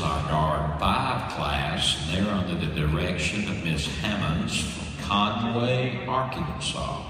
is our DARD 5 class, and they're under the direction of Miss Hammonds from Conway, Arkansas.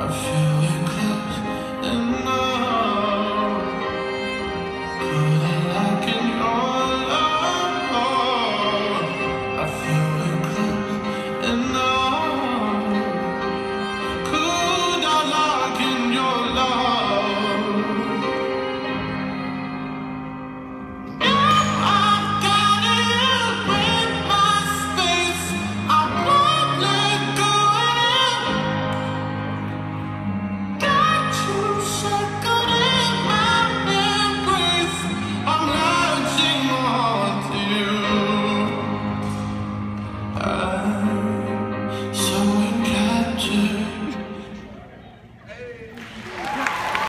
I feel